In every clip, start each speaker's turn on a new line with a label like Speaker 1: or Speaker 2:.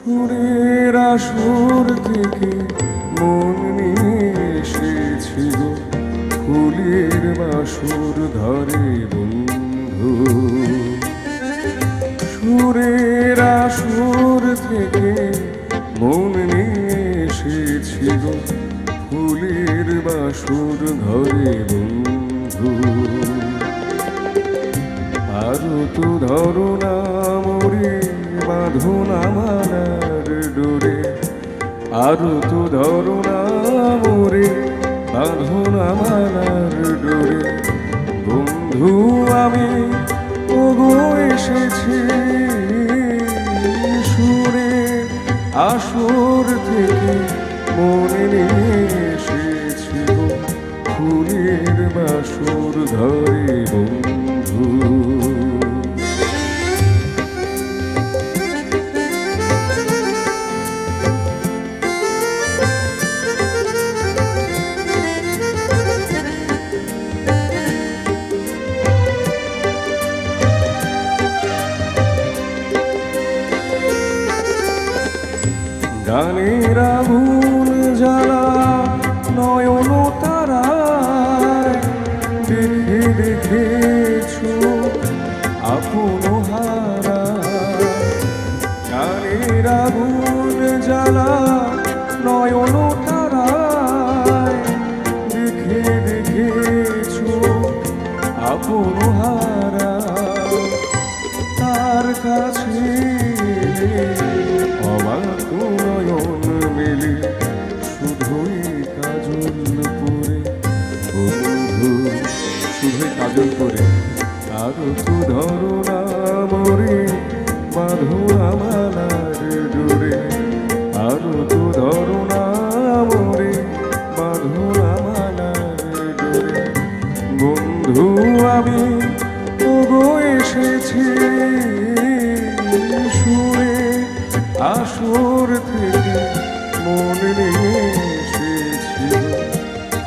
Speaker 1: সুরের আসর থেকে মন নিয়ে এসেছিল ফুলের বাসর ধরে বন্ধু। সুরের আসর থেকে মন নিয়ে এসেছিল ফুলের বাসর ধরে বন্ধু। আরও তো ধরো না বাঁধো না মালার ডোরে আরও তো ধরো না মরে বাঁধো না মালার ডোরে। বন্ধু আমি, ওগো এসেছি সুরে, আসর থেকে মনে নিয়ে এসেছি ফুলের বাসর ধরে বন্ধু। গানের আগুন জ্বালা নয়ন তারায়। দেখে দেখেছ আপন হারা। গানের জ্বালা বাঁধো আমালার ডোরে তো ধরো না মরে, বাঁধো আমালার ডোরে বন্ধু আমি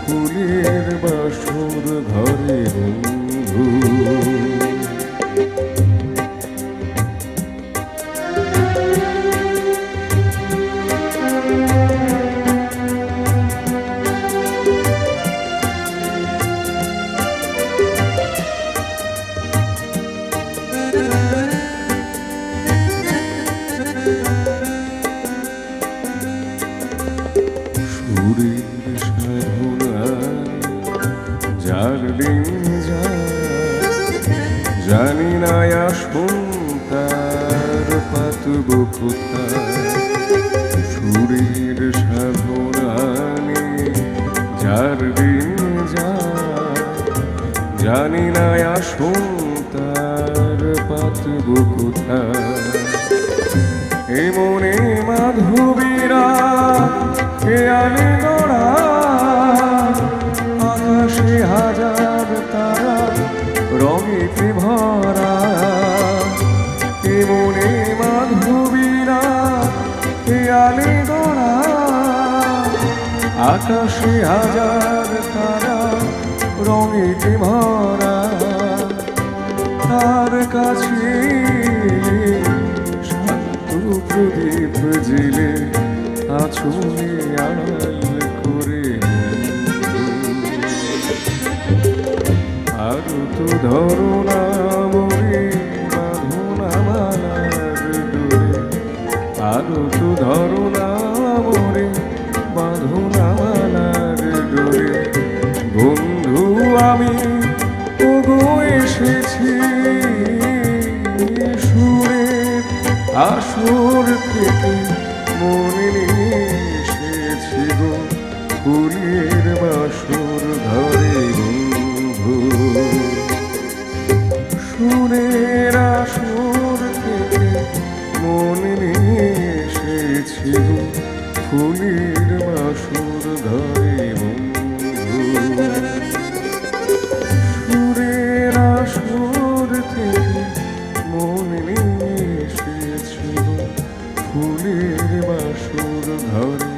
Speaker 1: ফুলের বাসর ঘরে জানি না আসুন তার পাতব কোথায় সুরের সাধনায় যার দিন যায়। জানি না আসুন তার এ মনে মাধবীরা কে আনে আকাশে হাজার তারা রঙেতে ভরা। তার কাছে প্রদীপ জেলে আছুনে আড়াল করে আর তো ধরো না মরে বাঁধো না ডোরে আর তো ধরো আমি ওগো এসেছি সুরে আসর থেকে মনে এসেছি গো ফুলের বাসর ধরে সুরে ফুলের বাসুর ধরে